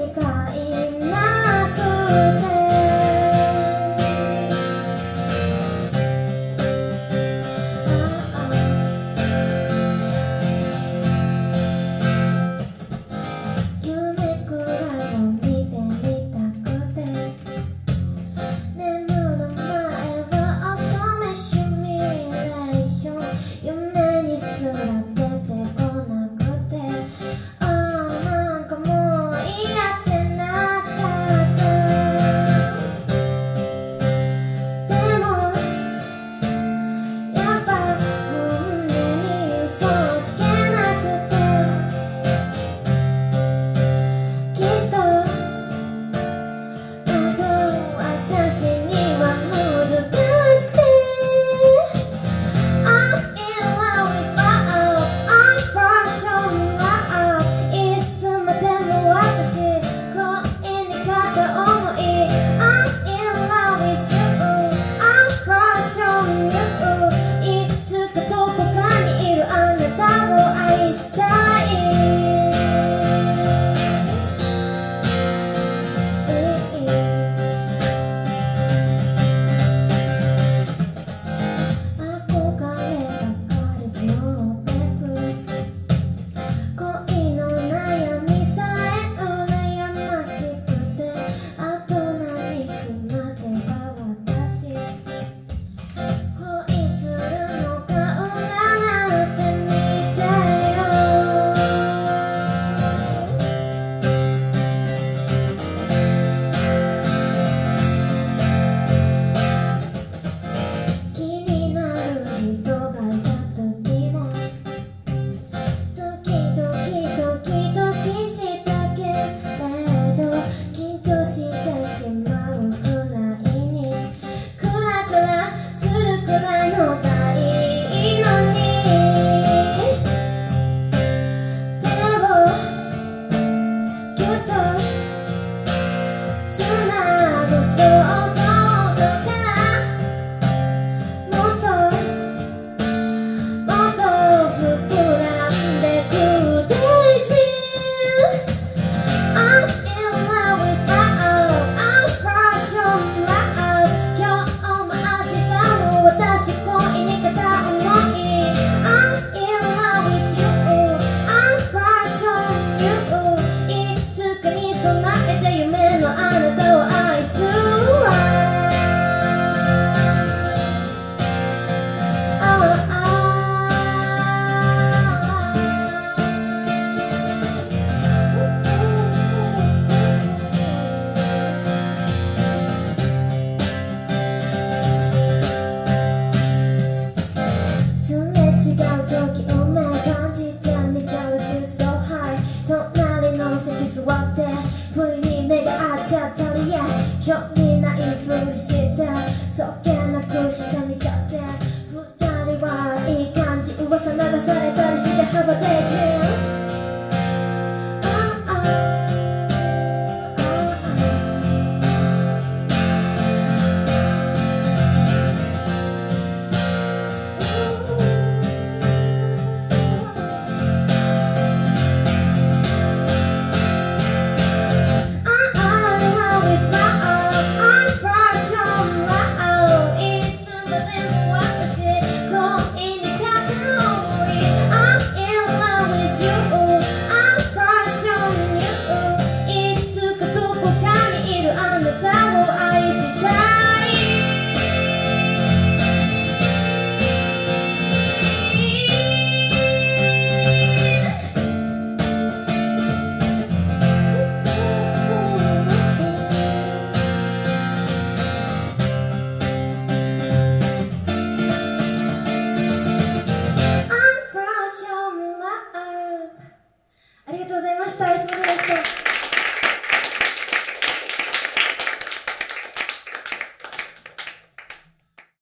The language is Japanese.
時間 저